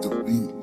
The beat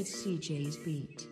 It's CJ's beat.